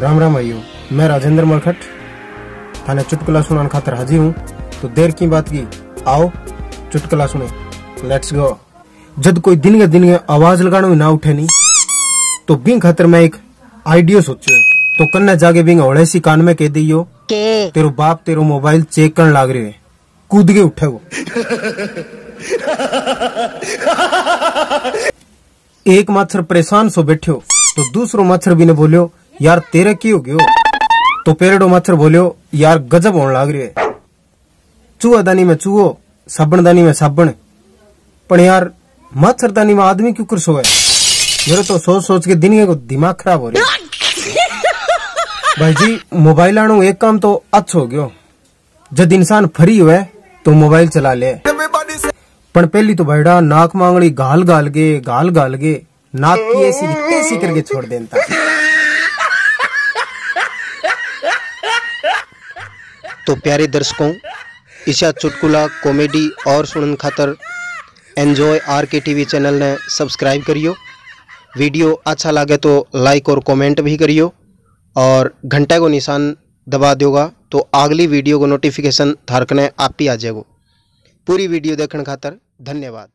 राम राम भाइयों मैं राजेंद्र मलखट। थाने चुटकुला सुनाने खातर हाजिर हूँ। तो देर की बात की? आओ चुटकुला सुने। लेट्स गो जब कोई दिन के दिन आवाज़ लगाने में ना उठे नहीं तो बिंग खातर मैं एक आइडिया सोचो तो कन्ने जाके बिंग हौले सी कान में कह दियो के? तेरो बाप तेरो मोबाइल चेक करने लाग रहे है। कूद के उठे वो। एक मच्छर परेशान सो बैठो तो दूसरो मच्छर भी ने बोलियो यार तेरे की हो गयो तो पेरेडो मच्छर बोलियो, यार गजब होने लाग रही है। चूहा दानी में चूहो, साबण दानी में साबण। पण यार मच्छरदानी में आदमी क्यों कर सोए मेरे तो सोच सोच के दिन को दिमाग खराब हो रहा है। भाई जी मोबाइल आणु, एक काम तो अच्छा हो गयो। जब इंसान फ्री हुए तो मोबाइल चला ले। पर पहली तो भाईड़ा, नाक मांगड़ी गाल गाल के गाल गाल के नाक की ऐसी ऐसी करके छोड़ देता तो प्यारे दर्शकों, ईशा चुटकुला कॉमेडी और सुनन खातर enjoy R K TV channel ने सब्सक्राइब करियो। वीडियो अच्छा लगे तो लाइक और कमेंट भी करियो और घंटे को निशान दबा दोगा तो अगली वीडियो को नोटिफिकेशन थारकने आप ही आ जाएगा। पूरी वीडियो देखने खातर धन्यवाद।